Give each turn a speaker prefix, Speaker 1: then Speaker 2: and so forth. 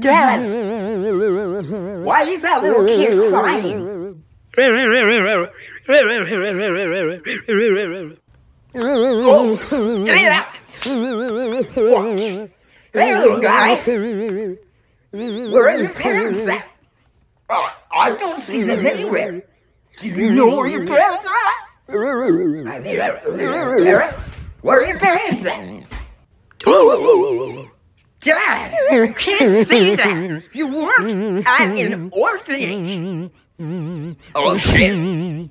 Speaker 1: Dad, why is that little kid crying? Oh? Hey, little guy, where are your parents at? Oh, I don't see them anywhere. Do you know where your parents are? Where are your parents at? Dad, you can't say that. You work at an orphanage. Oh shit!